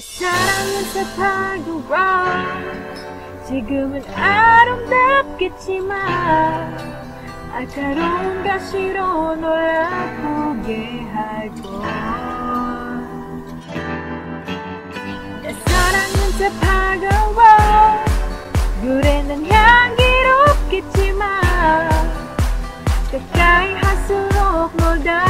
사랑은 서파도와. 지금은 아름답겠지만 아까로운 가시로 널 아프게 할걸 내 사랑은 서파도와. 노래는 향기롭겠지만 가까이 할수록 멀다